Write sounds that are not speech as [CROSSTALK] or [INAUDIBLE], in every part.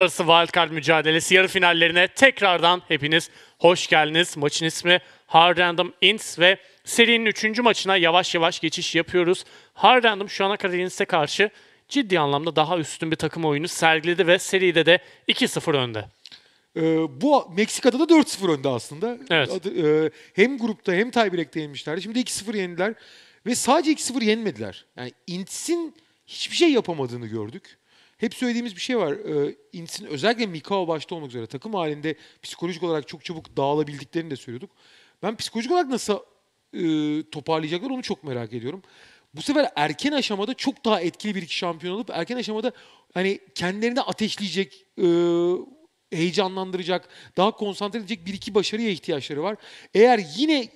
Arası Wildcard mücadelesi yarı finallerine tekrardan hepiniz hoş geldiniz. Maçın ismi Hard Random Ints ve serinin 3. maçına yavaş yavaş geçiş yapıyoruz. Hard Random şu ana kadar Ints'e karşı ciddi anlamda daha üstün bir takım oyunu sergiledi ve seride de 2-0 önde. Ee, bu Meksika'da da 4-0 önde aslında. Evet. Adı- e, hem grupta hem tiebreak'te yenmişlerdi. Şimdi 2-0 yendiler ve sadece 2-0 yenmediler. Yani Ints'in hiçbir şey yapamadığını gördük. Hep söylediğimiz bir şey var. Ee, Ints'in özellikle Mikao başta olmak üzere takım halinde psikolojik olarak çok çabuk dağılabildiklerini de söylüyorduk. Ben psikolojik olarak nasıl e, toparlayacaklar onu çok merak ediyorum. Bu sefer erken aşamada çok daha etkili bir iki şampiyon alıp erken aşamada hani kendilerini ateşleyecek, e, heyecanlandıracak, daha konsantre edecek bir iki başarıya ihtiyaçları var. Eğer yine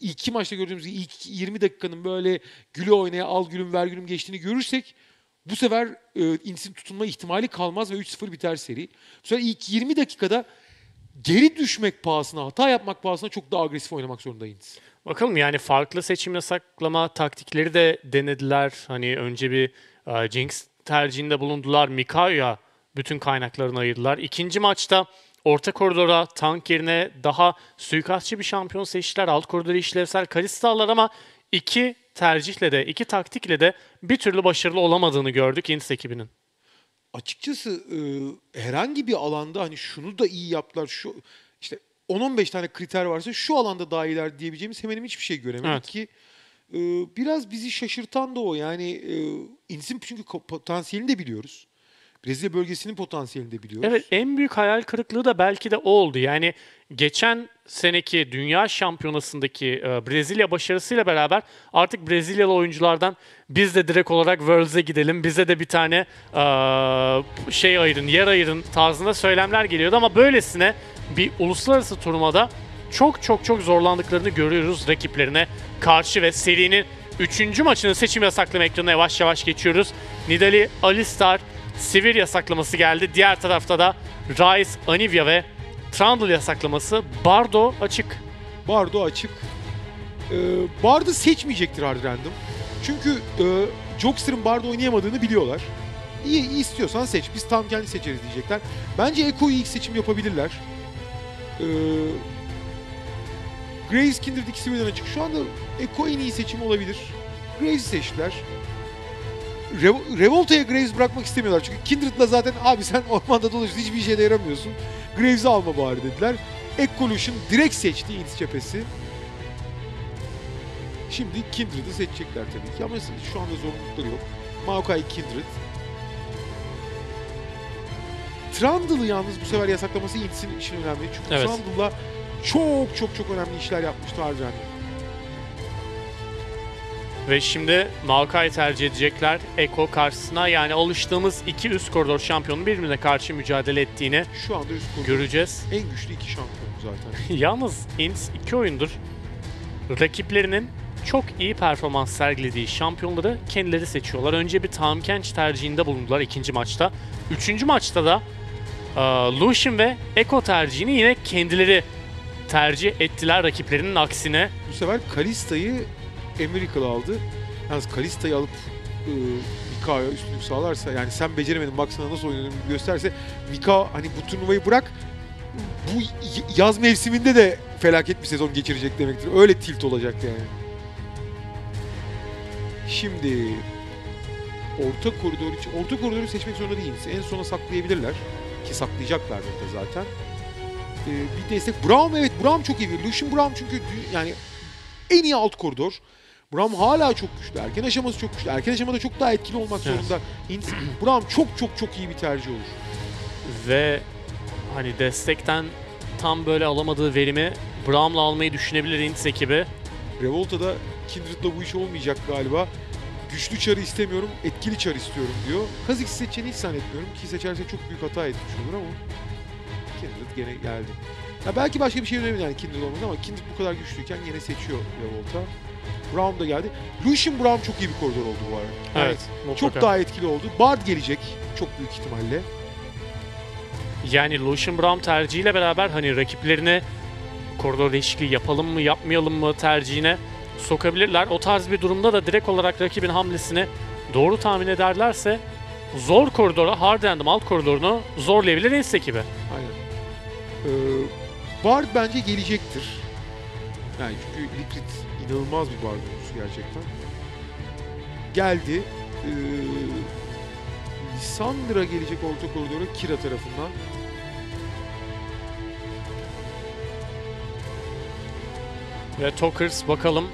iki maçta gördüğümüz gibi ilk 20 dakikanın böyle güle oynaya al gülüm ver gülüm geçtiğini görürsek bu sefer e, Ints'in tutunma ihtimali kalmaz ve 3-0 biter seri. Bu sefer ilk 20 dakikada geri düşmek pahasına, hata yapmak pahasına çok daha agresif oynamak zorunda Ints. Bakalım yani farklı seçim yasaklama taktikleri de denediler. Hani önce bir e, Jinx tercihinde bulundular. Mikao'ya bütün kaynaklarını ayırdılar. İkinci maçta orta koridora tank yerine daha suikastçı bir şampiyon seçtiler. Alt koridora işlevsel Kalista'lar ama iki tercihle de, iki taktikle de bir türlü başarılı olamadığını gördük Ints ekibinin. açıkçası e, herhangi bir alanda hani şunu da iyi yaptılar şu işte 10-15 tane kriter varsa şu alanda daha iyiler diyebileceğimiz hemen hiçbir şey göremedik Evet. ki e, biraz bizi şaşırtan da o yani e, Ints'in çünkü potansiyelini de biliyoruz. Brezilya bölgesinin potansiyelini de biliyoruz. Evet en büyük hayal kırıklığı da belki de o oldu. Yani geçen seneki Dünya Şampiyonası'ndaki e, Brezilya başarısıyla beraber artık Brezilyalı oyunculardan biz de direkt olarak Worlds'e gidelim, bize de bir tane e, şey ayırın, yer ayırın tarzında söylemler geliyordu ama böylesine bir uluslararası turnuvada çok çok çok zorlandıklarını görüyoruz rakiplerine karşı ve serinin 3. maçının seçim yasaklama ekranına yavaş yavaş geçiyoruz. Nidali Alistar Sivir yasaklaması geldi. Diğer tarafta da Rice, Anivia ve Trundle yasaklaması. Bardo açık. Bardo açık. Ee, Bardo seçmeyecektir hard random. Çünkü e, Jokster'ın Bardo oynayamadığını biliyorlar. İyi, iyi istiyorsan seç. Biz tam kendi seçeriz diyecekler. Bence Eko'yu ilk seçim yapabilirler. Ee, Graves Kindred ikisi birden açık. Şu anda Eko en iyi seçim olabilir. Graves'i seçtiler. Revo- Revolta'ya Graves bırakmak istemiyorlar. Çünkü Kindred'la zaten abi sen ormanda dolaşıyorsun hiçbir işe de yaramıyorsun. Graves'i alma bari dediler. Evolution direkt seçti Ints cephesi. Şimdi Kindred'ı seçecekler tabii ki ama şu anda zorunlulukları yok. Maokai Kindred. Trundle'ı yalnız bu sefer yasaklaması Ints'in için önemli. Çünkü Evet. Trundle'la çok çok çok önemli işler yapmıştı Arjan. Ve şimdi Maokai tercih edecekler Eko karşısına. Yani alıştığımız iki üst koridor şampiyonun birbirine karşı mücadele ettiğini Şu anda üst koridor göreceğiz. en güçlü iki şampiyon zaten. [LAUGHS] Yalnız Ints iki oyundur rakiplerinin çok iyi performans sergilediği şampiyonları kendileri seçiyorlar. Önce bir Tahm Kench tercihinde bulundular ikinci maçta. Üçüncü maçta da e, Lucian ve Echo tercihini yine kendileri tercih ettiler rakiplerinin aksine. Bu sefer Kalista'yı Americal aldı. Yalnız Kalista'yı alıp e, Mika'ya üstünlük sağlarsa yani sen beceremedin bak nasıl oynadığını gösterse Mika hani bu turnuvayı bırak bu yaz mevsiminde de felaket bir sezon geçirecek demektir. Öyle tilt olacak yani. Şimdi orta koridor için orta koridoru seçmek zorunda değiliz. En sona saklayabilirler ki saklayacaklardır da zaten. Ee, bir destek. Brown evet Brown çok iyi. Lucian Brown çünkü yani en iyi alt koridor. Brown hala çok güçlü. Erken aşaması çok güçlü. Erken aşamada çok daha etkili olmak Evet. zorunda. [CLEARS THROAT] Brown çok çok çok iyi bir tercih olur. Ve hani destekten tam böyle alamadığı verimi Braum'la almayı düşünebilir Ints ekibi. Revolta'da Kindred'la bu iş olmayacak galiba. Güçlü çarı istemiyorum, etkili çar istiyorum diyor. Kha'Zix'i seçeceğini hiç zannetmiyorum ki seçerse çok büyük hata etmiş olur ama Kindred gene geldi. Ya belki başka bir şey önemli yani Kindred olmadı ama Kindred bu kadar güçlüyken yine seçiyor Revolta. Brown da geldi. Lucian Brown çok iyi bir koridor oldu bu arada. Evet. Çok mutlaka. daha etkili oldu. Bard gelecek çok büyük ihtimalle. Yani Lucian Brown tercihiyle beraber hani rakiplerine koridor değişikliği yapalım mı yapmayalım mı tercihine sokabilirler. O tarz bir durumda da direkt olarak rakibin hamlesini doğru tahmin ederlerse zor koridora, hard random alt koridorunu zorlayabilir Inst ekibi. Aynen. Ee, Bard bence gelecektir. Yani çünkü Liquid inanılmaz bir oyuncusu gerçekten. Geldi. Ee, Lissandra gelecek orta koridora Kira tarafından. Ve Tokers bakalım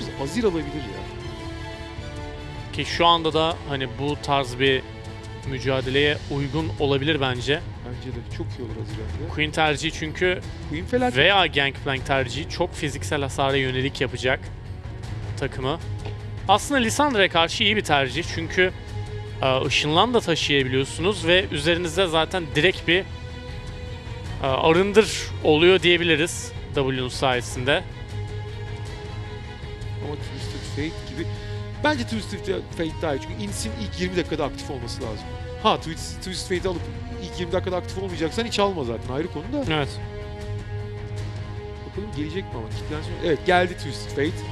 Biz Azir alabilir ya. ki şu anda da hani bu tarz bir mücadeleye uygun olabilir bence. Bence de çok iyi olur Azir bence. Queen tercihi çünkü Queen felaket. veya Gangplank tercihi çok fiziksel hasara yönelik yapacak takımı. Aslında Lissandra'ya karşı iyi bir tercih çünkü e, ışınlan da taşıyabiliyorsunuz ve üzerinizde zaten direkt bir e, arındır oluyor diyebiliriz W'nun sayesinde. Ama Twisted Fate gibi. Bence Twisted Fate daha iyi. Çünkü Ins'in ilk 20 dakikada aktif olması lazım. Ha Twist- Twisted Fate'i alıp ilk 20 dakikada aktif olmayacaksan hiç alma zaten ayrı konu da. Evet. Bakalım gelecek mi ama kitlensin. Evet geldi Twisted Fate.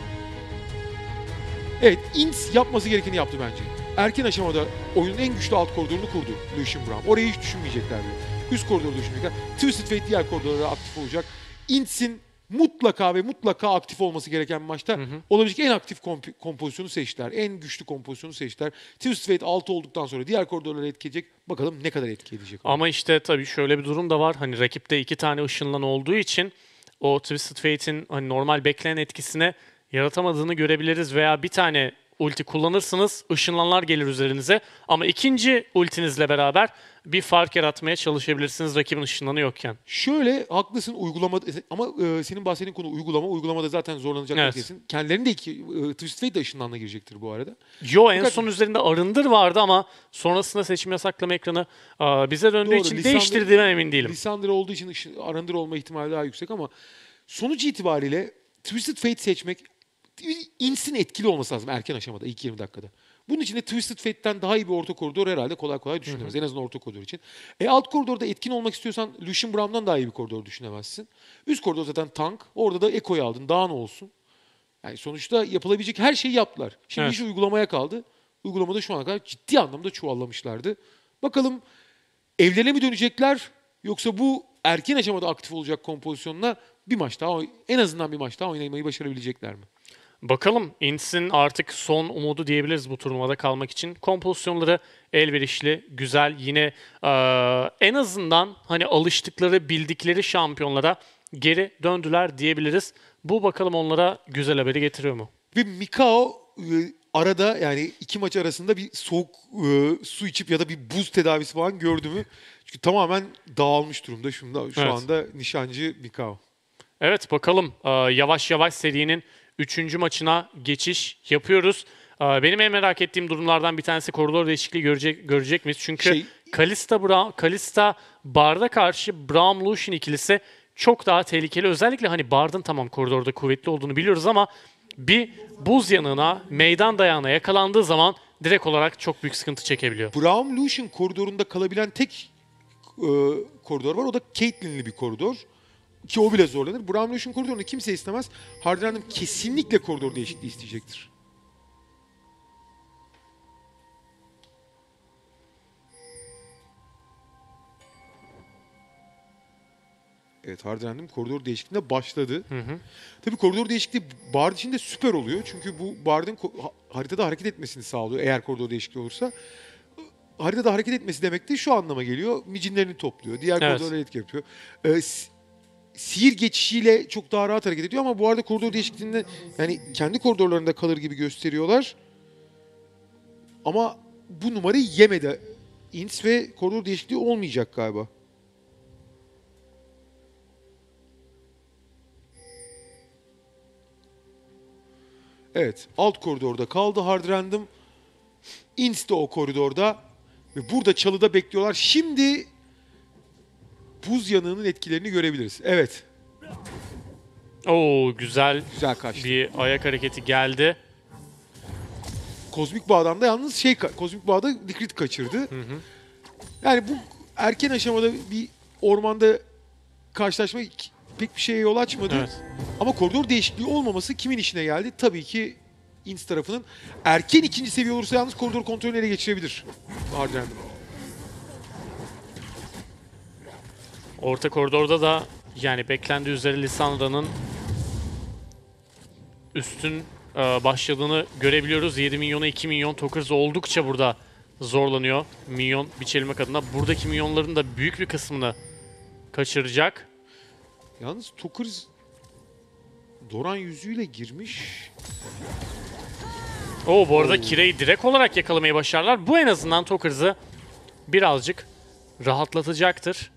Evet Ins yapması gerekeni yaptı bence. Erken aşamada oyunun en güçlü alt koridorunu kurdu Lucian Brown. Orayı hiç düşünmeyecekler bile. Üst koridoru düşünmeyecekler. Twisted Fate diğer koridorlara aktif olacak. Ints'in mutlaka ve mutlaka aktif olması gereken maçta Hı hı. olabilecek en aktif komp- kompozisyonu seçtiler. En güçlü kompozisyonu seçtiler. Twisted Fate 6 olduktan sonra diğer koridorlara etki edecek. Bakalım ne kadar etki edecek. o. Ama işte tabii şöyle bir durum da var. Hani rakipte iki tane ışınlan olduğu için o Twisted Fate'in hani normal beklenen etkisine yaratamadığını görebiliriz veya bir tane ulti kullanırsınız, ışınlanlar gelir üzerinize ama ikinci ultinizle beraber bir fark yaratmaya çalışabilirsiniz rakibin ışınlanı yokken. Şöyle haklısın uygulama ama e, senin bahsettiğin konu uygulama. Uygulamada zaten zorlanacaklar Evet. kesin. Kendilerinin de iki e, Twisted Fate de ışınlanla girecektir bu arada. Yo en Fakat- son üzerinde arındır vardı ama sonrasında seçim yasaklama ekranı aa, bize döndüğü Doğru, için Lisandro- değiştirdiğime emin değilim. Lisandra olduğu için ışın, Arındır olma ihtimali daha yüksek ama sonuç itibariyle Twisted Fate seçmek Ins'in etkili olması lazım erken aşamada ilk 20 dakikada. Bunun için de Twisted Fate'ten daha iyi bir orta koridor herhalde kolay kolay düşünemez. En azından orta koridor için. E alt koridorda etkin olmak istiyorsan Lucian Brown'dan daha iyi bir koridor düşünemezsin. Üst koridor zaten tank. Orada da Echo'yu aldın. Daha ne olsun? Yani sonuçta yapılabilecek her şeyi yaptılar. Şimdi Evet. iş uygulamaya kaldı. Uygulamada şu ana kadar ciddi anlamda çuvallamışlardı. Bakalım evlerine mi dönecekler yoksa bu erken aşamada aktif olacak kompozisyonla bir maç daha en azından bir maç daha oynamayı başarabilecekler mi? Bakalım Ints'in artık son umudu diyebiliriz bu turnuvada kalmak için. Kompozisyonları elverişli, güzel. Yine eee, en azından hani alıştıkları, bildikleri şampiyonlara geri döndüler diyebiliriz. Bu bakalım onlara güzel haberi getiriyor mu? Ve Mikao e, arada yani iki maç arasında bir soğuk e, su içip ya da bir buz tedavisi falan gördü mü? Çünkü tamamen dağılmış durumda şu anda, şu Evet. anda nişancı Mikao. Evet bakalım eee, yavaş yavaş serinin 3. maçına geçiş yapıyoruz. Eee, benim en merak ettiğim durumlardan bir tanesi koridor değişikliği görecek, görecek miyiz? Çünkü Şey- Kalista, Bra Kalista Bard'a karşı Braum Lucian ikilisi çok daha tehlikeli. Özellikle hani Bard'ın tamam koridorda kuvvetli olduğunu biliyoruz ama bir buz yanığına, meydan dayağına yakalandığı zaman direkt olarak çok büyük sıkıntı çekebiliyor. Braum Lucian koridorunda kalabilen tek e, koridor var. O da Caitlyn'li bir koridor. Ki o bile zorlanır. Braum Lucian koridorunu kimse istemez. Harden Hanım kesinlikle koridor değişikliği isteyecektir. Evet Harden Hanım koridor değişikliğine başladı. Hı hı. Tabii koridor değişikliği Bard için de süper oluyor. Çünkü bu Bard'ın haritada hareket etmesini sağlıyor eğer koridor değişikliği olursa. Haritada hareket etmesi demek de şu anlama geliyor. Micinlerini topluyor. Diğer Evet. koridorlara etki yapıyor. Ee, sihir geçişiyle çok daha rahat hareket ediyor ama bu arada koridor değişikliğinde yani kendi koridorlarında kalır gibi gösteriyorlar. Ama bu numarayı yemedi. Ins ve koridor değişikliği olmayacak galiba. Evet. Alt koridorda kaldı Hard Random. Ins de o koridorda. Ve burada çalıda bekliyorlar. Şimdi buz yanığının etkilerini görebiliriz. Evet. Oo güzel Güzel kaçtı. bir ayak hareketi geldi. Kozmik Bağ'dan da yalnız şey ka- Kozmik Bağ'da Liquid kaçırdı. Yani bu erken aşamada bir ormanda karşılaşma pek bir şeye yol açmadı. Evet. Ama koridor değişikliği olmaması kimin işine geldi? Tabii ki Ins tarafının. Erken ikinci seviye olursa yalnız koridor kontrolünü ele geçirebilir. Hard Orta koridorda da yani beklendiği üzere Lisandra'nın üstün e, başladığını görebiliyoruz. 7 milyona 2 milyon Tokers oldukça burada zorlanıyor. Milyon biçilmek adına. Buradaki milyonların da büyük bir kısmını kaçıracak. Yalnız Tokers Doran yüzüğüyle girmiş. Oo bu arada Oo. Kira'yı direkt olarak yakalamayı başarırlar. Bu en azından Tokers'ı birazcık rahatlatacaktır.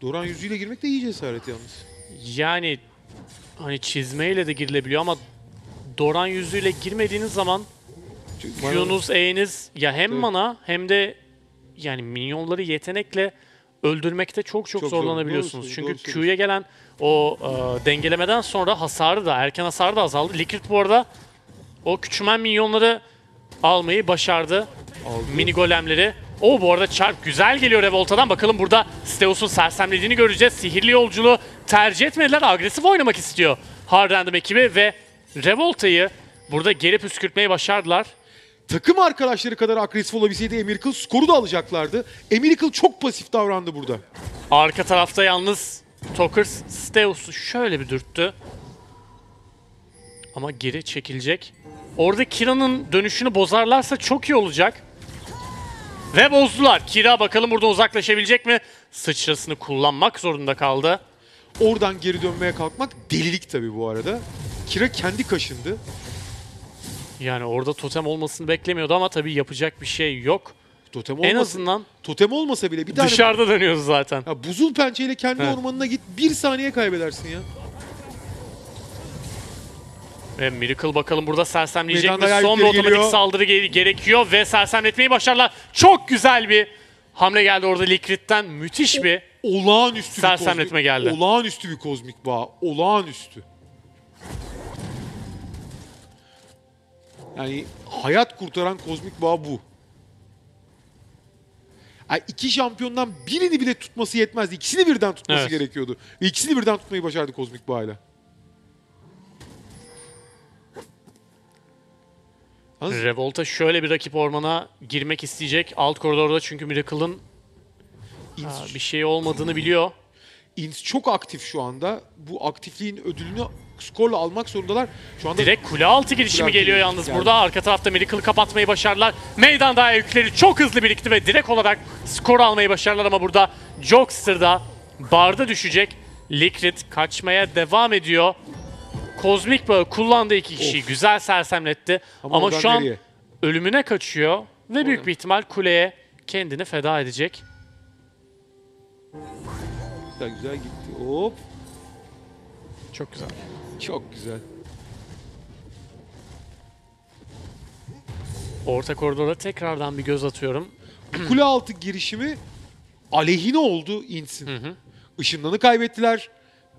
Doran yüzüğüyle girmek de iyi cesaret yalnız. Yani hani çizmeyle de girilebiliyor ama Doran yüzüyle girmediğiniz zaman Çünkü Q'nuz, E'niz ya hem Evet. mana hem de yani minyonları yetenekle öldürmekte çok çok, Çok zor. zorlanabiliyorsunuz. Doğru Çünkü Q'ya gelen o e, dengelemeden sonra hasarı da erken hasarı da azaldı. Liquid bu arada o küçümen minyonları almayı başardı. aldı. Mini golemleri. O bu arada çarp güzel geliyor Revolta'dan. Bakalım burada Steus'un sersemlediğini göreceğiz. Sihirli yolculuğu tercih etmediler. Agresif oynamak istiyor Hard Random ekibi ve Revolta'yı burada geri püskürtmeyi başardılar. Takım arkadaşları kadar agresif olabilseydi Emiracle skoru da alacaklardı. Emiracle çok pasif davrandı burada. Arka tarafta yalnız Tokers Steus'u şöyle bir dürttü. Ama geri çekilecek. Orada Kira'nın dönüşünü bozarlarsa çok iyi olacak. Ve bozdular. Kira bakalım burada uzaklaşabilecek mi? Sıçrasını kullanmak zorunda kaldı. Oradan geri dönmeye kalkmak delilik tabii bu arada. Kira kendi kaşındı. Yani orada totem olmasını beklemiyordu ama tabii yapacak bir şey yok. Totem En olmasa, azından totem olmasa bile bir tane dışarıda dönüyoruz zaten. ya buzul pençeyle kendi Evet. ormanına git bir saniye kaybedersin ya. Ve Miracle bakalım burada sersemleyecek mi? Son bir otomatik geliyor. saldırı ge- gerekiyor ve sersemletmeyi başarırlar. Çok güzel bir hamle geldi orada Liquid'den. Müthiş bir. Olağanüstü bir Sersemletme kozmik, geldi. Olağanüstü bir kozmik bağ. Olağanüstü. Yani hayat kurtaran kozmik bağ bu. Yani iki şampiyondan birini bile tutması yetmezdi. İkisini birden tutması Evet. gerekiyordu. Ve ikisini birden tutmayı başardı kozmik bağıyla. Revolta şöyle bir rakip ormana girmek isteyecek. Alt koridorda çünkü Miracle'ın aa, bir şey olmadığını biliyor. Ins çok aktif şu anda. Bu aktifliğin ödülünü skorla almak zorundalar. Şu anda Direkt kule altı girişimi geliyor yalnız geldi. burada. Arka tarafta Miracle'ı kapatmayı başardılar. Meydanda yükleri çok hızlı birikti ve direkt olarak skor almayı başardılar ama burada Jokster'da barda düşecek. Liquid kaçmaya devam ediyor. Kozmik bağı kullandığı iki kişiyi Of. güzel sersemletti. Ama Ama, şu an nereye? ölümüne kaçıyor ve büyük bir ihtimal kuleye kendini feda edecek. güzel güzel gitti. Hop. Çok güzel. Çok güzel. Orta koridora tekrardan bir göz atıyorum. Kule altı girişimi aleyhine oldu Ints'in. Hı hı. Işınlanı kaybettiler.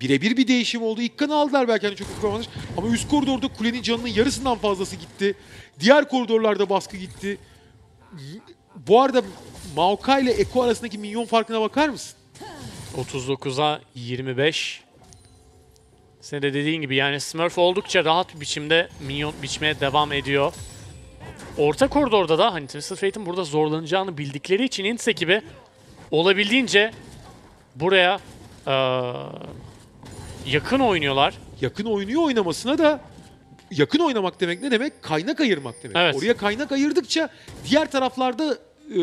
Birebir bir değişim oldu. İlk kanı aldılar belki hani çok avantaj. Ama üst koridorda kulenin canının yarısından fazlası gitti. Diğer koridorlarda baskı gitti. Bu arada Maokai ile Eko arasındaki minyon farkına bakar mısın? 39'a 25. Senin de dediğin gibi yani Smurf oldukça rahat bir biçimde minyon biçmeye devam ediyor. Orta koridorda da hani Twisted Fate'in burada zorlanacağını bildikleri için Ints ekibi olabildiğince buraya eee, yakın oynuyorlar. Yakın oynuyor oynamasına da yakın oynamak demek ne demek? Kaynak ayırmak demek. Evet. Oraya kaynak ayırdıkça diğer taraflarda e,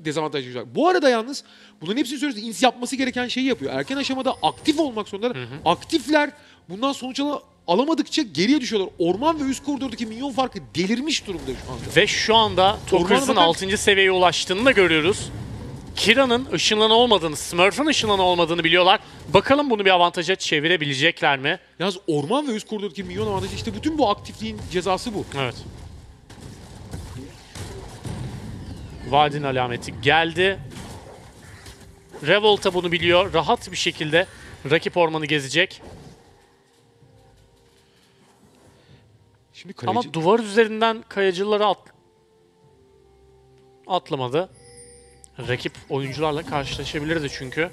dezavantaj olacak. Bu arada yalnız bunların hepsini söylüyoruz. Ins yapması gereken şeyi yapıyor. Erken aşamada aktif olmak zorundalar. Aktifler bundan sonuç ala- alamadıkça geriye düşüyorlar. Orman ve üst koridordaki minyon farkı delirmiş durumda şu anda. Ve şu anda Tokers'ın bakar 6. seviyeye ulaştığını da görüyoruz. Kira'nın ışınlanı olmadığını, Smurf'ın ışınlanı olmadığını biliyorlar. Bakalım bunu bir avantaja çevirebilecekler mi? Yalnız orman ve üst koridordaki minyon avantajı işte bütün bu aktifliğin cezası bu. Evet. Vadin alameti geldi. Revolta bunu biliyor. Rahat bir şekilde rakip ormanı gezecek. Şimdi kaleci... Ama duvar üzerinden kayacıları at... atlamadı. Rakip oyuncularla karşılaşabilirdi çünkü.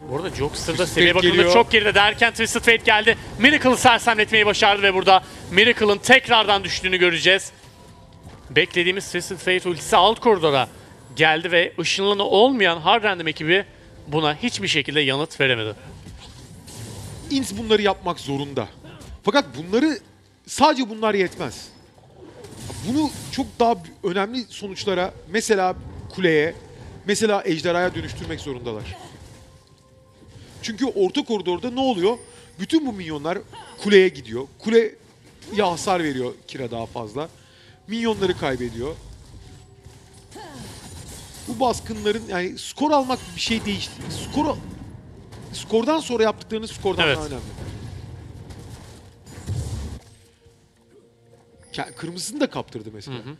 Bu arada Twisted seviye bakımında geliyor. çok geride derken Twisted Fate geldi. Miracle'ı sersemletmeyi başardı ve burada Miracle'ın tekrardan düştüğünü göreceğiz. Beklediğimiz Twisted Fate ultisi alt koridora geldi ve ışınlanı olmayan Hard Random ekibi buna hiçbir şekilde yanıt veremedi. Ins bunları yapmak zorunda. Fakat bunları sadece bunlar yetmez. Bunu çok daha önemli sonuçlara mesela kuleye, mesela ejderhaya dönüştürmek zorundalar. Çünkü orta koridorda ne oluyor? Bütün bu minyonlar kuleye gidiyor. Kuleye hasar veriyor Kira daha fazla. Minyonları kaybediyor. Bu baskınların yani skor almak bir şey değişti. Skor skordan sonra yaptıklarınız skordan Evet. daha önemli. Kırmızısını da kaptırdı mesela. Hı hı.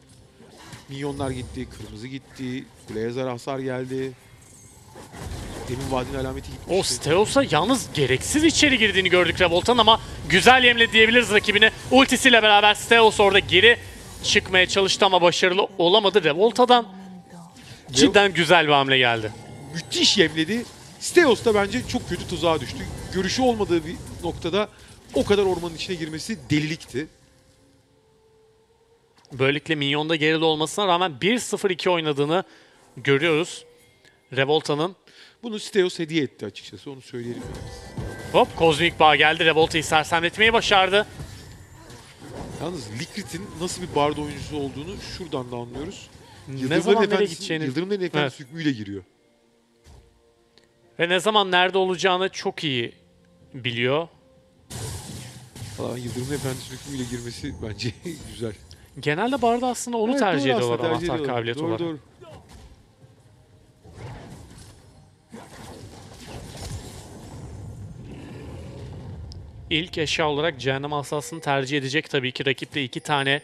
Minyonlar gitti, kırmızı gitti, kuleye zar hasar geldi. Demin vadinin alameti gitmişti. O Steos'a yalnız gereksiz içeri girdiğini gördük Revolta'nın ama güzel yemle diyebiliriz rakibini. Ultisiyle beraber Steos orada geri çıkmaya çalıştı ama başarılı olamadı. Revolta'dan cidden güzel bir hamle geldi. Müthiş yemledi. Steos da bence çok kötü tuzağa düştü. Görüşü olmadığı bir noktada o kadar ormanın içine girmesi delilikti. Böylelikle Minyon'da geride olmasına rağmen 1-0-2 oynadığını görüyoruz. Revolta'nın Bunu Steos hediye etti açıkçası onu söyleyelim. hop kozmik bağ geldi. Revolta'yı sersemletmeyi başardı. Yalnız Likrit'in nasıl bir bardo oyuncusu olduğunu şuradan da anlıyoruz. ne zaman nereye gideceğini Yıldırımların Efendisi Evet. hükmüyle giriyor. ve ne zaman nerede olacağını çok iyi biliyor. Valla Yıldırımın Efendisi hükmüyle girmesi bence [LAUGHS] güzel. Genelde barda aslında onu Evet, tercih ediyorlar aslında, tercih anahtar kabiliyeti Doğru, olarak. Doğru. İlk eşya olarak cehennem asasını tercih edecek tabii ki. Rakipte iki tane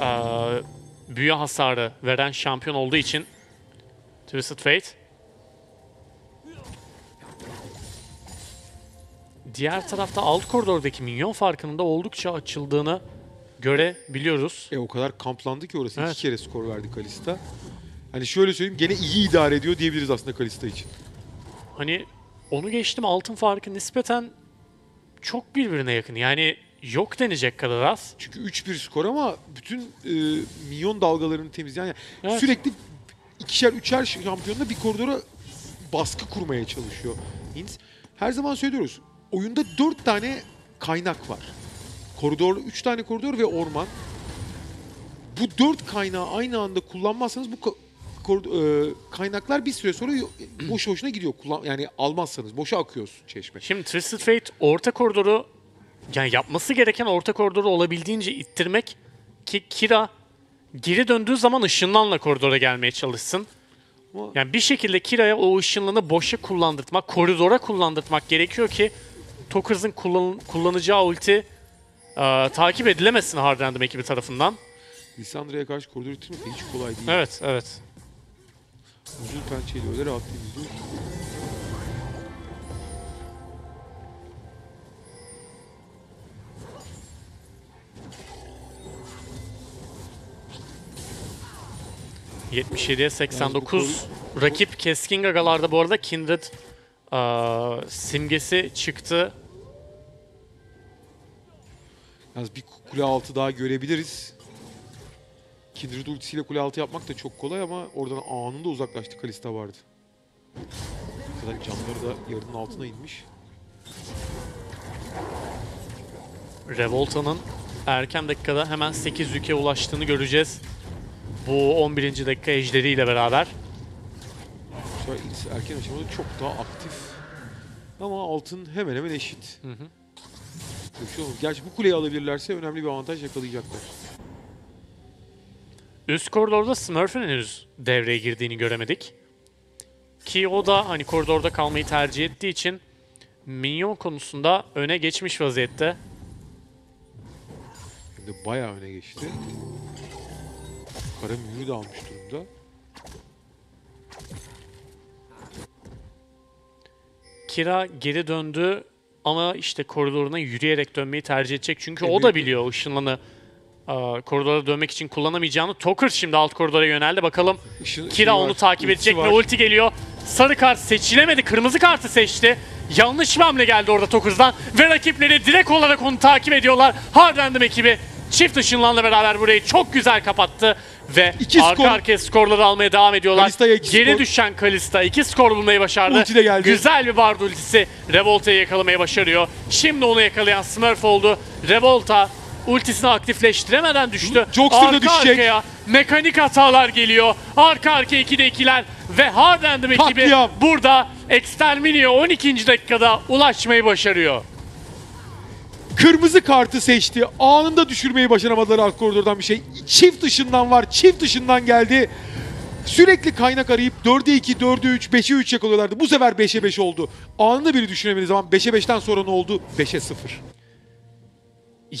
eee, büyü hasarı veren şampiyon olduğu için Twisted Fate. Diğer tarafta alt koridordaki minyon farkının da oldukça açıldığını görebiliyoruz. E o kadar kamplandı ki orası. Evet. iki kere skor verdi Kalista. Hani şöyle söyleyeyim gene iyi idare ediyor diyebiliriz aslında Kalista için. Hani onu geçtim altın farkı nispeten çok birbirine yakın. Yani yok denecek kadar az. Çünkü 3-1 skor ama bütün e, milyon dalgalarını temizleyen yani Evet. sürekli ikişer üçer şampiyonla bir koridora baskı kurmaya çalışıyor. Her zaman söylüyoruz. Oyunda 4 tane kaynak var. Koridor, 3 tane koridor ve orman. Bu 4 kaynağı aynı anda kullanmazsanız bu e, kaynaklar bir süre sonra [CLEARS THROAT] boş boşuna gidiyor. Kullan yani almazsanız boşa akıyor çeşme. Şimdi Twisted Fate orta koridoru yani yapması gereken orta koridoru olabildiğince ittirmek ki Kira geri döndüğü zaman ışınlanla koridora gelmeye çalışsın. Yani bir şekilde Kira'ya o ışınlanı boşa kullandırtmak, koridora kullandırtmak gerekiyor ki Tokers'ın kullan- kullanacağı ulti e, takip edilemesin Hard Random ekibi tarafından. Lissandra'ya karşı koridor ittirmek de hiç kolay değil. Evet, evet. Uzun pençeyle öyle rahat değil. ...77'ye 89. Rakip keskin gagalarda bu arada Kindred e, simgesi çıktı. Yalnız bir kule altı daha görebiliriz. Kindred ultisiyle kule altı yapmak da çok kolay ama oradan anında uzaklaştı. Kalista vardı. Zaten canları da yarının altına inmiş. Revolta'nın erken dakikada hemen 8 yüke ulaştığını göreceğiz. Bu 11. dakika ejderiyle beraber. Erken aşamada çok daha aktif. Ama altın hemen hemen eşit. Hı hı. Olmaz. Gerçi bu kuleyi alabilirlerse önemli bir avantaj yakalayacaklar. Üst koridorda Smurf'ün henüz devreye girdiğini göremedik. Ki o da hani koridorda kalmayı tercih ettiği için minyon konusunda öne geçmiş vaziyette. Hem de bayağı öne geçti. Kara mühürü de almış durumda. Kira geri döndü ama işte koridoruna yürüyerek dönmeyi tercih edecek. Çünkü E, o da biliyor ışınlanı aa, koridora dönmek için kullanamayacağını. Toker şimdi alt koridora yöneldi. Bakalım Işın- Kira onu var, takip edecek mi? Ulti geliyor. Sarı kart seçilemedi. Kırmızı kartı seçti. Yanlış bir hamle geldi orada Tokurs'dan. Ve rakipleri direkt olarak onu takip ediyorlar. Hard Random ekibi çift ışınlanla beraber burayı çok güzel kapattı. Ve İki arka skor. arkaya skorları almaya devam ediyorlar. Kalista'ya iki Geri skor. düşen Kalista iki skor bulmayı başardı. Ulti de geldi. Güzel bir Bard ultisi Revolta'yı yakalamayı başarıyor. Şimdi onu yakalayan Smurf oldu. Revolta ultisini aktifleştiremeden düştü. Jokster da Arka düşecek. arkaya mekanik hatalar geliyor. Arka arkaya 2'de 2'ler ve Hard Random ekibi Katliam. burada Exterminio 12. dakikada ulaşmayı başarıyor. Kırmızı kartı seçti. Anında düşürmeyi başaramadılar alt koridordan bir şey. Çift ışından var. Çift ışından geldi. Sürekli kaynak arayıp 4'e 2, 4'e 3, 5'e 3 yakalıyorlardı. Bu sefer 5'e 5 oldu. Anında biri düşünemediği zaman 5'e 5'ten sonra ne oldu? 5'e 0.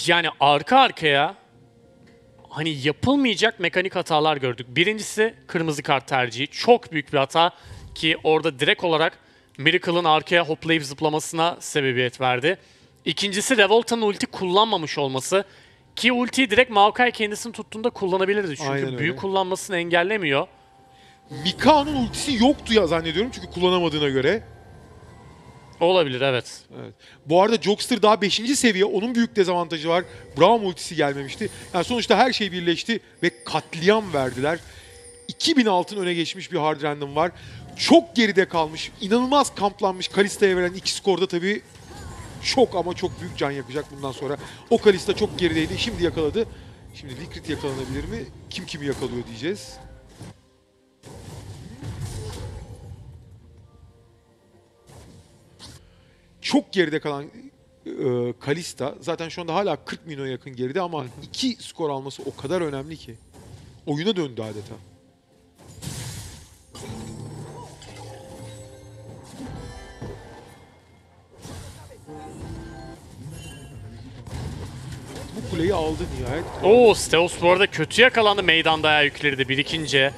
Yani arka arkaya hani yapılmayacak mekanik hatalar gördük. Birincisi kırmızı kart tercihi. Çok büyük bir hata ki orada direkt olarak Miracle'ın arkaya hoplayıp zıplamasına sebebiyet verdi. İkincisi Revolta'nın ulti kullanmamış olması ki ultiyi direkt Maokai kendisini tuttuğunda kullanabilirdi. Çünkü Aynen öyle. büyük kullanmasını engellemiyor. Mika'nın ultisi yoktu ya zannediyorum çünkü kullanamadığına göre. Olabilir evet. Evet. Bu arada Jokster daha 5. seviye. Onun büyük dezavantajı var. Braum ultisi gelmemişti. Yani sonuçta her şey birleşti ve katliam verdiler. 2000 altın öne geçmiş bir hard random var. Çok geride kalmış. inanılmaz kamplanmış. Kalista'ya veren iki skorda tabii çok ama çok büyük can yakacak bundan sonra. O Kalista çok gerideydi. Şimdi yakaladı. Şimdi Liquid yakalanabilir mi? Kim kimi yakalıyor diyeceğiz. çok geride kalan e, Kalista zaten şu anda hala 40 milyona yakın geride ama iki skor alması o kadar önemli ki. Oyuna döndü adeta. Kuleyi aldı nihayet. Oo Steos bu arada kötü yakalandı meydan dayağı yükleri de birikince.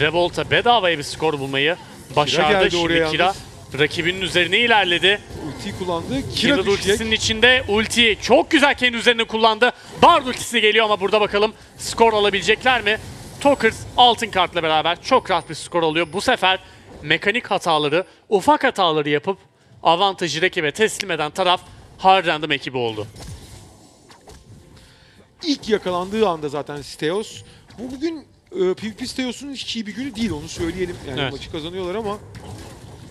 Revolta bedavaya bir skor bulmayı başardı. geldi Şimdi Kira yalnız. rakibinin üzerine ilerledi. Ultiyi kullandı. Kira Kira ultisinin içinde ultiyi çok güzel kendi üzerine kullandı. Bard ultisi geliyor ama burada bakalım skor alabilecekler mi? Tokers altın kartla beraber çok rahat bir skor alıyor. Bu sefer mekanik hataları, ufak hataları yapıp avantajı rakibe teslim eden taraf Hard Random ekibi oldu. İlk yakalandığı anda zaten Steos. Bu bugün e, PvP Steos'un hiç iyi bir günü değil onu söyleyelim. Yani Evet. maçı kazanıyorlar ama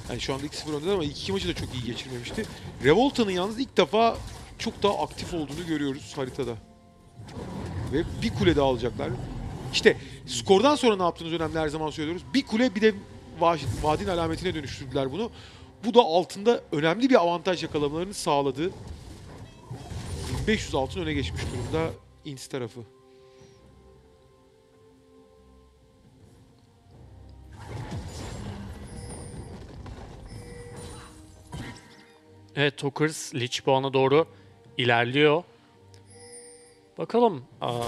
yani şu anda 2-0 öndeler ama ilk iki maçı da çok iyi geçirmemişti. Revolta'nın yalnız ilk defa çok daha aktif olduğunu görüyoruz haritada. Ve bir kule daha alacaklar. İşte skordan sonra ne yaptığınız önemli her zaman söylüyoruz. Bir kule bir de va- vadin alametine dönüştürdüler bunu. Bu da altında önemli bir avantaj yakalamalarını sağladı. 1500 altın öne geçmiş durumda Ints tarafı. Evet Tokers Lich puana doğru ilerliyor. Bakalım. Aa,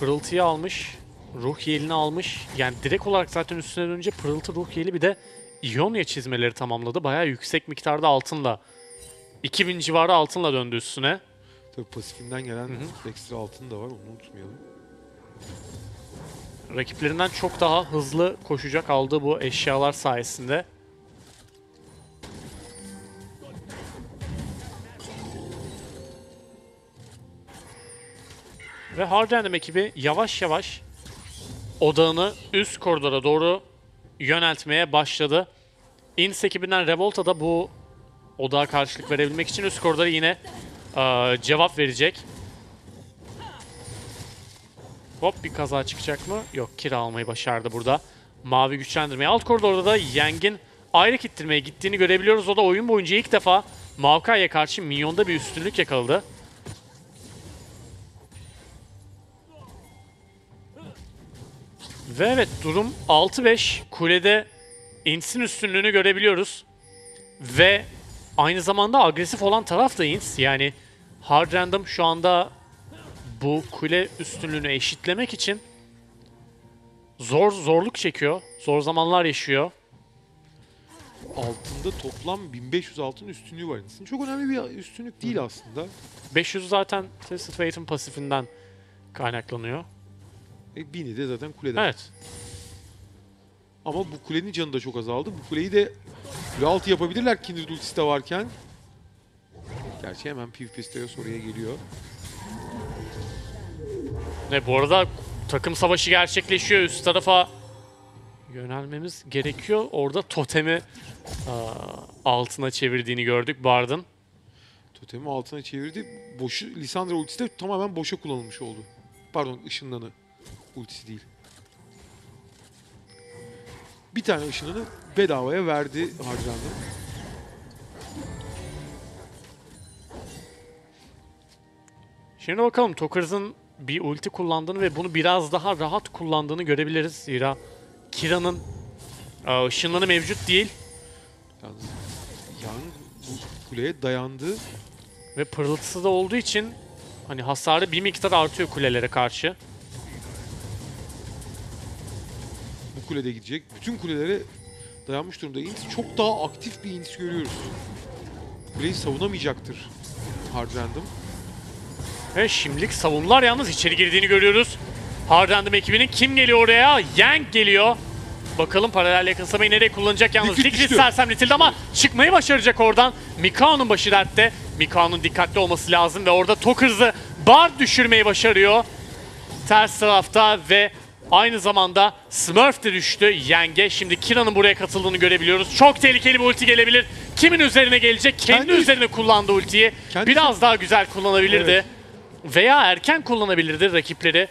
pırıltıyı almış. Ruh yelini almış. Yani direkt olarak zaten üstüne dönünce pırıltı ruh yeli bir de İonya çizmeleri tamamladı. Bayağı yüksek miktarda altınla. 2000 civarı altınla döndü üstüne. Tabii pasifinden gelen ekstra altın da var onu unutmayalım. Rakiplerinden çok daha hızlı koşacak aldığı bu eşyalar sayesinde. Ve Hard Random ekibi yavaş yavaş odağını üst koridora doğru yöneltmeye başladı. Ins ekibinden Revolta da bu odağa karşılık verebilmek için üst koridora yine cevap verecek. Hop bir kaza çıkacak mı? Yok kira almayı başardı burada. Mavi güçlendirmeyi. Alt koridorda da Yang'in ayrı ittirmeye gittiğini görebiliyoruz. O da oyun boyunca ilk defa Maokai'ye karşı minyonda bir üstünlük yakaladı. Ve evet durum 6-5. Kulede Ints'in üstünlüğünü görebiliyoruz. Ve aynı zamanda agresif olan taraf da Ints. Yani Hard Random şu anda bu kule üstünlüğünü eşitlemek için zor zorluk çekiyor. Zor zamanlar yaşıyor. Altında toplam 1500 altın üstünlüğü var. Ints'in. Çok önemli bir üstünlük değil aslında. 500 zaten Twisted Fate'in pasifinden kaynaklanıyor. E, Bini de zaten kuleden. Evet. Ama bu kulenin canı da çok azaldı. Bu kuleyi de kule altı yapabilirler Kindred ultisi de varken. Gerçi hemen PvP Steos oraya geliyor. Ve bu arada takım savaşı gerçekleşiyor. Üst tarafa yönelmemiz gerekiyor. Orada totemi aa, altına çevirdiğini gördük Bard'ın. Totemi altına çevirdi. Boşu, Lisandra ultisi de tamamen boşa kullanılmış oldu. Pardon ışınlanı ultisi değil. Bir tane ışınlanı bedavaya verdi harcandı. Şimdi bakalım Tokers'ın bir ulti kullandığını ve bunu biraz daha rahat kullandığını görebiliriz. Zira Kira'nın aa, ışınlanı mevcut değil Yalnız Yang bu kuleye dayandı. ve pırıltısı da olduğu için hani hasarı bir miktar artıyor kulelere karşı. Bu kulede gidecek. Bütün kulelere dayanmış durumda. Int çok daha aktif bir Int görüyoruz. Kuleyi savunamayacaktır Hard Random. Ve şimdilik savunmalar yalnız içeri girdiğini görüyoruz. Hard Random ekibinin kim geliyor oraya? Yang geliyor. Bakalım paralel yakınsamayı nereye kullanacak yalnız. Düştü. sersemletildi ama çıkmayı başaracak oradan. Mikao'nun başı dertte. Mikao'nun dikkatli olması lazım ve orada Tokers'ı bar düşürmeyi başarıyor. Ters tarafta ve aynı zamanda Smurf de düştü Yang'e. Şimdi Kira'nın buraya katıldığını görebiliyoruz. Çok tehlikeli bir ulti gelebilir. Kimin üzerine gelecek? Kendi, Kendi- üzerine kullandı ultiyi. Kendi- Biraz daha güzel kullanabilirdi. Evet. Veya erken kullanabilirdi rakipleri.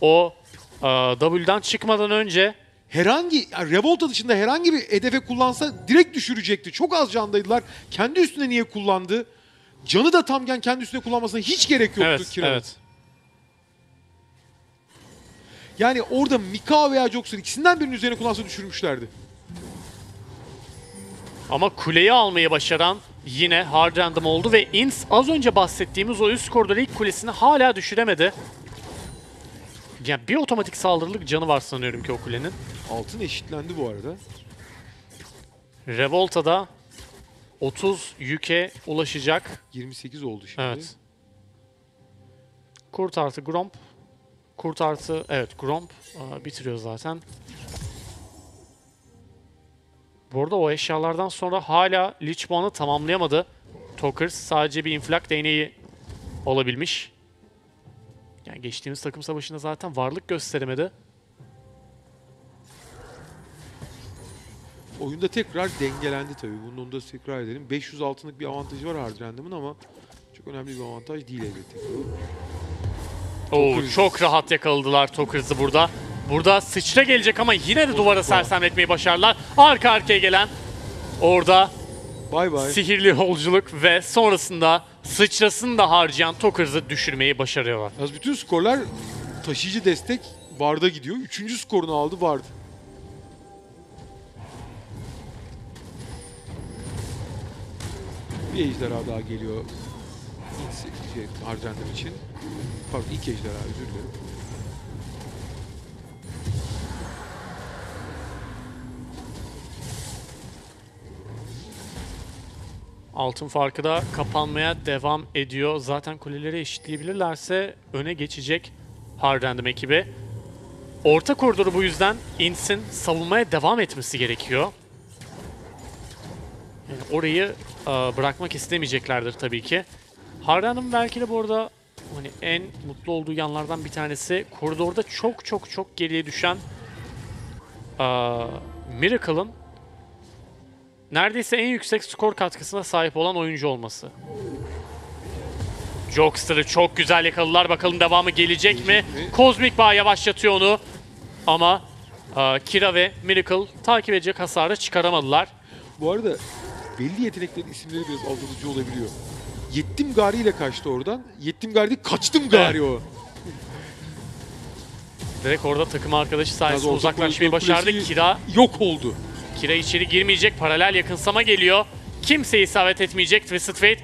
O e, W'dan çıkmadan önce herhangi yani Revolta dışında herhangi bir hedefe kullansa direkt düşürecekti. Çok az candaydılar. Kendi üstüne niye kullandı? Canı da tamken kendi üstüne kullanmasına hiç gerek yoktu evet, Kira'nın. evet. Yani orada Mika veya Joxer ikisinden birinin üzerine kullansa düşürmüşlerdi. Ama kuleyi almayı başaran yine Hard Random oldu ve Inns az önce bahsettiğimiz o üst koridor ilk kulesini hala düşüremedi. Yani bir otomatik saldırılık canı var sanıyorum ki o kulenin. Altın eşitlendi bu arada. Revolta'da 30 yüke ulaşacak. 28 oldu şimdi. Evet. Kurt artı Gromp. Kurt artı evet Gromp aa, bitiriyor zaten. Bu arada o eşyalardan sonra hala Lich Bond'u tamamlayamadı. Tokers sadece bir inflak değneği olabilmiş. Yani geçtiğimiz takım savaşında zaten varlık gösteremedi. Oyunda tekrar dengelendi tabii. Bunu da tekrar edelim. 500 altınlık bir avantajı var Hard Random'ın ama çok önemli bir avantaj değil elbette. Oo, çok rahat yakaladılar Tokers'ı burada. Burada sıçra gelecek ama yine de duvara sersemletmeyi başardılar. Arka arkaya gelen orada Bay bay. sihirli yolculuk ve sonrasında sıçrasını da harcayan Tokers'ı düşürmeyi başarıyorlar. Yalnız bütün skorlar taşıyıcı destek Bard'a gidiyor. Üçüncü skorunu aldı Bard. Bir ejderha daha geliyor. Şey, Harcandım için. Pardon ilk ejderha özür dilerim. Altın farkı da kapanmaya devam ediyor. Zaten kuleleri eşitleyebilirlerse öne geçecek Hard Random ekibi. Orta koridoru bu yüzden Ints'in savunmaya devam etmesi gerekiyor. Yani orayı e, bırakmak istemeyeceklerdir tabii ki. Hard Random belki de bu arada hani en mutlu olduğu yanlardan bir tanesi koridorda çok çok çok geriye düşen e, Miracle'ın neredeyse en yüksek skor katkısına sahip olan oyuncu olması. Jokster'ı çok güzel yakaladılar. Bakalım devamı gelecek mi? Kozmik Bağ yavaşlatıyor onu. Ama e, Kira ve Miracle takip edecek hasarı çıkaramadılar. Bu arada belli yeteneklerin isimleri biraz aldatıcı olabiliyor. Yettim Gari ile kaçtı oradan. Yettim Gari değil, kaçtım Gari o. Direkt orada takım arkadaşı sayesinde uzaklaşmayı başardı. Kira, Yok oldu. Kira içeri girmeyecek. Paralel yakınsama geliyor. Kimse isabet etmeyecek. Twisted Fate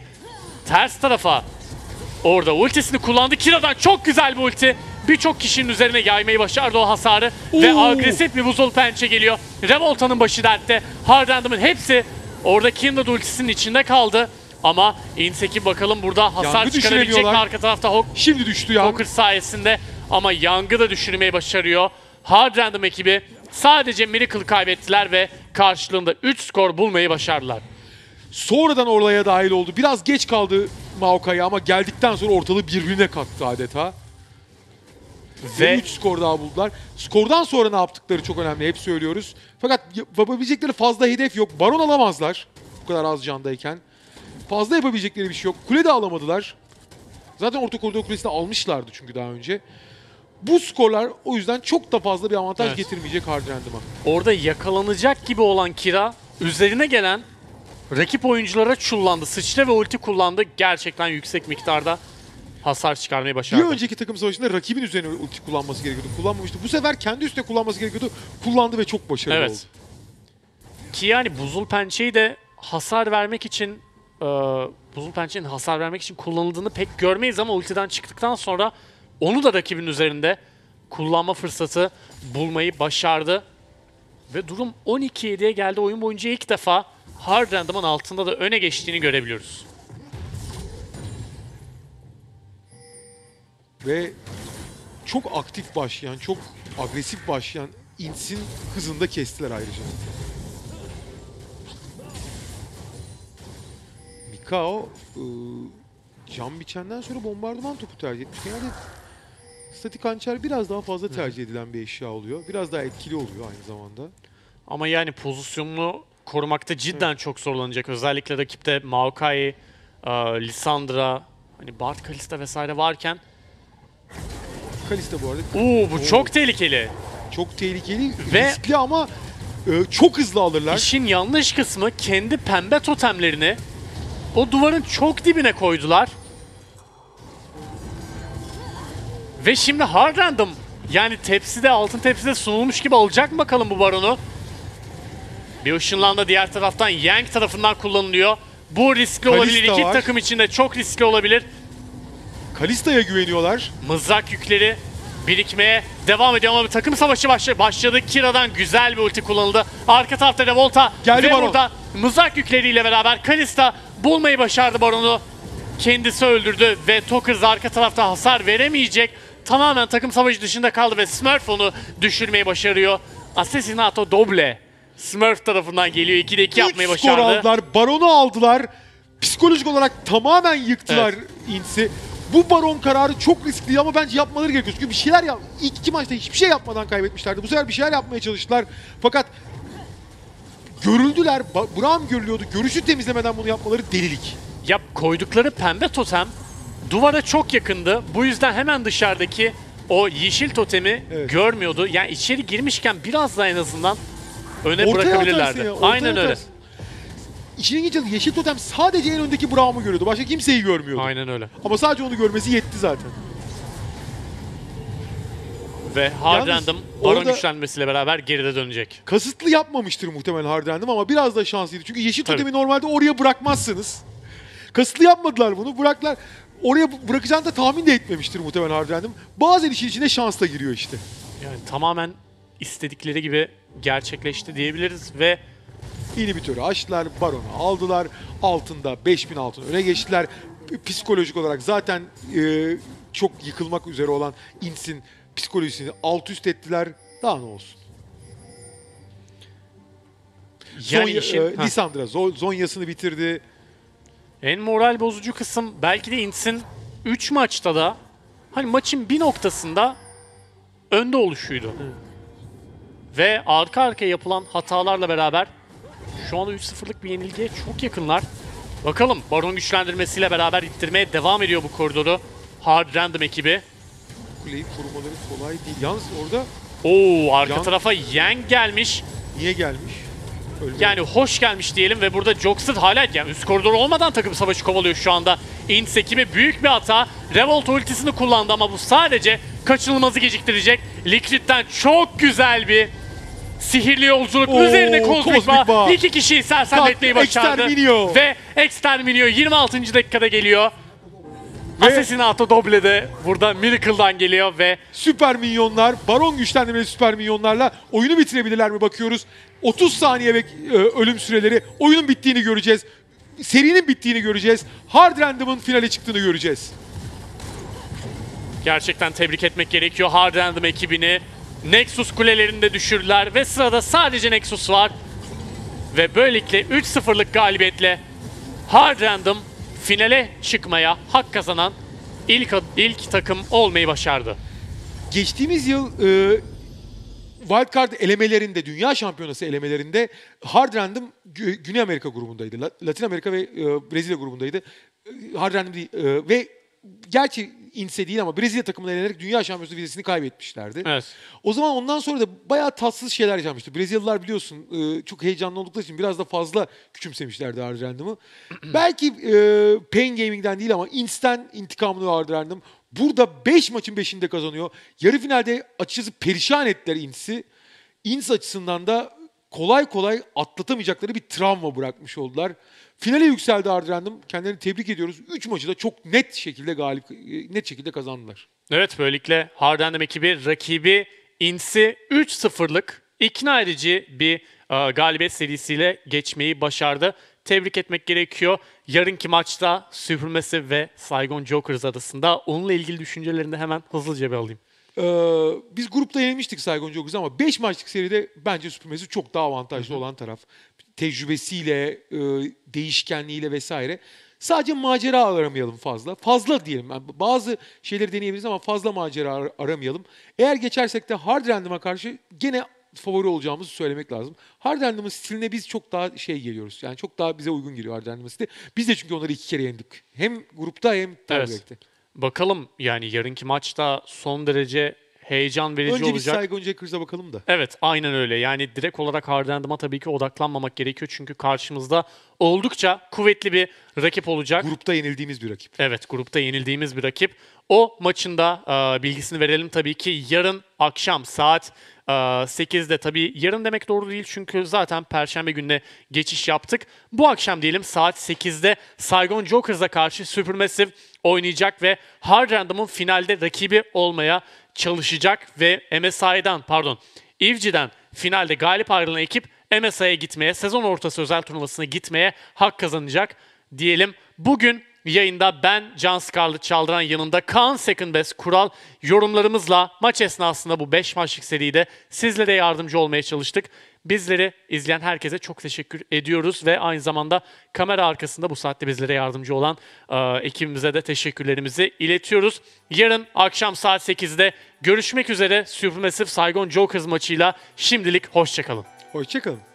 ters tarafa. Orada ultisini kullandı. Kira'dan çok güzel bir ulti. Birçok kişinin üzerine yaymayı başardı o hasarı. Ve Oo. agresif bir buzul pençe geliyor. Revolta'nın başı dertte. Hard Random'ın hepsi orada Kindred ultisinin içinde kaldı. Ama Inseki bakalım burada hasar Yangı çıkarabilecek mi arka tarafta Hawk Şimdi düştü ya. Poker sayesinde ama Young'ı da düşürmeyi başarıyor. Hard Random ekibi Sadece Miracle kaybettiler ve karşılığında 3 skor bulmayı başardılar. Sonradan olaya dahil oldu. Biraz geç kaldı Maokai ama geldikten sonra ortalığı birbirine kattı adeta. Ve Ve 3 skor daha buldular. Skordan sonra ne yaptıkları çok önemli. Hep söylüyoruz. Fakat yapabilecekleri fazla hedef yok. Baron alamazlar. Bu kadar az candayken. Fazla yapabilecekleri bir şey yok. Kule de alamadılar. Zaten orta koridor kulesini almışlardı çünkü daha önce. Bu skorlar o yüzden çok da fazla bir avantaj Evet. getirmeyecek Hard Random'a. orada yakalanacak gibi olan Kira üzerine gelen rakip oyunculara çullandı. Sıçra ve ulti kullandı. Gerçekten yüksek miktarda hasar çıkarmayı Bir başardı. önceki takım savaşında rakibin üzerine ulti kullanması gerekiyordu. Kullanmamıştı. Bu sefer kendi üstüne kullanması gerekiyordu. Kullandı ve çok başarılı Evet. oldu. Ki yani buzul pençeyi de hasar vermek için e, buzul pençenin hasar vermek için kullanıldığını pek görmeyiz ama ultiden çıktıktan sonra onu da rakibin üzerinde kullanma fırsatı bulmayı başardı. Ve durum 12-7'ye geldi. Oyun boyunca ilk defa Hard Random'ın altında da öne geçtiğini görebiliyoruz. Ve çok aktif başlayan, çok agresif başlayan Ints'in hızında kestiler ayrıca. Mikao ıı, can biçenden sonra bombardıman topu tercih etmiş. Genelde statik hançer biraz daha fazla tercih edilen bir eşya oluyor. Biraz daha etkili oluyor aynı zamanda. Ama yani pozisyonunu korumakta cidden çok zorlanacak. Özellikle rakipte Maokai, e, Lissandra, hani Bard Kalista vesaire varken Kalista bu arada Oo bu Oo. çok tehlikeli. çok tehlikeli, Ve- riskli ama e, çok hızlı alırlar. İşin yanlış kısmı kendi pembe totemlerini o duvarın çok dibine koydular. Ve şimdi hard random yani tepside altın tepside sunulmuş gibi alacak mı bakalım bu baronu. Bir ışınlandı diğer taraftan Yang tarafından kullanılıyor. Bu riskli Kalista olabilir. İki var. takım için de çok riskli olabilir. Kalista'ya güveniyorlar. Mızrak yükleri birikmeye devam ediyor ama bir takım savaşı başladı. başladı. Kira'dan güzel bir ulti kullanıldı. Arka tarafta Revolta Geldi ve Baron. burada mızrak yükleriyle beraber Kalista bulmayı başardı Baron'u. Kendisi öldürdü ve Tokers arka tarafta hasar veremeyecek. Tamamen takım savaşı dışında kaldı ve Smurf onu düşürmeyi başarıyor. Assassinato Doble Smurf tarafından geliyor. 2'de 2 yapmayı Üç skor başardı. aldılar. Baron'u aldılar. Psikolojik olarak tamamen yıktılar Ints'i. Bu baron kararı çok riskli ama bence yapmaları gerekiyor. Çünkü bir şeyler yap. İlk iki maçta hiçbir şey yapmadan kaybetmişlerdi. Bu sefer bir şeyler yapmaya çalıştılar. Fakat görüldüler. Ba- Braum görülüyordu. Görüşü temizlemeden bunu yapmaları delilik. Ya koydukları pembe totem duvara çok yakındı. Bu yüzden hemen dışarıdaki o yeşil totemi Evet. görmüyordu. Yani içeri girmişken biraz da en azından öne Ortaya bırakabilirlerdi. ya, ortaya Aynen öyle. atarsın. İlginç yanı yeşil totem sadece en öndeki Braum'u görüyordu. Başka kimseyi görmüyordu. Aynen öyle. Ama sadece onu görmesi yetti zaten. Ve hard Yalnız random baron güçlenmesiyle beraber geride dönecek. kasıtlı yapmamıştır muhtemelen Hard Random ama biraz da şanslıydı. Çünkü yeşil Tabii. totemi normalde oraya bırakmazsınız. Kasıtlı yapmadılar bunu. Bıraktılar. Oraya bırakacağını da tahmin de etmemiştir muhtemelen Hard Random. Bazen işin içine şans da giriyor işte. Yani tamamen istedikleri gibi gerçekleşti diyebiliriz ve İnhibitörü açtılar, Baron'u aldılar. Altında 5000 altın öne geçtiler. Psikolojik olarak zaten e, çok yıkılmak üzere olan Ints'in psikolojisini alt üst ettiler. Daha ne olsun. yani Zonya, işin e, Zo- Zonya'sını bitirdi. En moral bozucu kısım belki de Ints'in 3 maçta da hani maçın bir noktasında önde oluşuydu. Ve arka arkaya yapılan hatalarla beraber şu anda 3-0'lık bir yenilgiye çok yakınlar. Bakalım Baron güçlendirmesiyle beraber ittirmeye devam ediyor bu koridoru. Hard Random ekibi. Kuleyi korumaları kolay değil. Yalnız orada Oo arka Yan- tarafa Yang gelmiş. niye gelmiş? Yani hoş gelmiş diyelim ve burada Joxer hala yani üst koridor olmadan takım savaşı kovalıyor şu anda. Ints ekibi büyük bir hata. Revolt ultisini kullandı ama bu sadece kaçınılmazı geciktirecek. Liquid'den çok güzel bir sihirli yolculuk Oo, üzerine kozmik bağ. İki kişiyi sersemletmeyi başardı. Exterminio. Ve Exterminio 26. dakikada geliyor. Assassinato Doble de burada Miracle'dan geliyor ve Süper minyonlar, baron güçlendirmeli süper minyonlarla oyunu bitirebilirler mi bakıyoruz. 30 saniye ve e, ölüm süreleri. Oyunun bittiğini göreceğiz. Serinin bittiğini göreceğiz. Hard Random'ın finale çıktığını göreceğiz. Gerçekten tebrik etmek gerekiyor Hard Random ekibini. Nexus kulelerini de düşürdüler ve sırada sadece Nexus var. Ve böylelikle 3-0'lık galibiyetle Hard Random finale çıkmaya hak kazanan ilk, ilk takım olmayı başardı. Geçtiğimiz yıl e, Wildcard elemelerinde, Dünya Şampiyonası elemelerinde Hard Random Gü- Güney Amerika grubundaydı. La- Latin Amerika ve e, Brezilya grubundaydı. E, Hard Random değil. e, ve gerçi INSE değil ama Brezilya takımına elenerek Dünya Şampiyonası vizesini kaybetmişlerdi. Evet. O zaman ondan sonra da bayağı tatsız şeyler yaşanmıştı. Brezilyalılar biliyorsun e, çok heyecanlı oldukları için biraz da fazla küçümsemişlerdi Hard Random'ı. [CLEARS THROAT] Belki e, Pain Gaming'den değil ama Ins'ten intikamını Hard Random. Burada 5 maçın 5'inde kazanıyor. Yarı finalde açıkçası perişan ettiler Ins'i. Ins açısından da kolay kolay atlatamayacakları bir travma bırakmış oldular. Finale yükseldi Hard Random. Kendilerini tebrik ediyoruz. 3 maçı da çok net şekilde galip e, net şekilde kazandılar. Evet böylelikle Hard Random ekibi rakibi Inns'i 3-0'lık ikna edici bir e, galibiyet serisiyle geçmeyi başardı. Tebrik etmek gerekiyor. Yarınki maçta Supermassive ve Saigon Jokers arasında onunla ilgili düşüncelerini hemen hızlıca bir alayım. Ee, biz grupta yenilmiştik Saigon Jokers'ı ama 5 maçlık seride bence Supermassive çok daha avantajlı olan taraf. Tecrübesiyle, e, değişkenliğiyle vesaire. Sadece macera aramayalım fazla. Fazla diyelim. Yani bazı şeyleri deneyebiliriz ama fazla macera ar- aramayalım. Eğer geçersek de Hard Random'a karşı gene favori olacağımızı söylemek lazım. Hard Random'ın stiline biz çok daha şey geliyoruz. Yani çok daha bize uygun geliyor Hard Random'ın stili. Biz de çünkü onları iki kere yendik. Hem grupta hem tiebreak'te. Bakalım yani yarınki maçta son derece heyecan verici Önce olacak. Saigon Jokers'a bakalım da. Evet aynen öyle. Yani direkt olarak Hard Random'a tabii ki odaklanmamak gerekiyor. Çünkü karşımızda oldukça kuvvetli bir rakip olacak. Grupta yenildiğimiz bir rakip. Evet grupta yenildiğimiz bir rakip. O maçında e, bilgisini verelim tabii ki yarın akşam saat 8'de tabii yarın demek doğru değil çünkü zaten perşembe gününe geçiş yaptık. Bu akşam diyelim saat 8'de Saigon Jokers'a karşı Supermassive oynayacak ve Hard Random'ın finalde rakibi olmaya çalışacak ve MSI'dan pardon Ivci'den finalde galip ayrılan ekip MSI'ye gitmeye, sezon ortası özel turnuvasına gitmeye hak kazanacak diyelim. Bugün yayında ben Can Scarlett Çaldıran yanında Kaan Second Best kural yorumlarımızla maç esnasında bu 5 maçlık seride sizlere yardımcı olmaya çalıştık. Bizleri izleyen herkese çok teşekkür ediyoruz ve aynı zamanda kamera arkasında bu saatte bizlere yardımcı olan e, ekibimize de teşekkürlerimizi iletiyoruz. Yarın akşam saat 8'de görüşmek üzere Supermassive Saigon Jokers maçıyla şimdilik hoşçakalın. Hoşçakalın.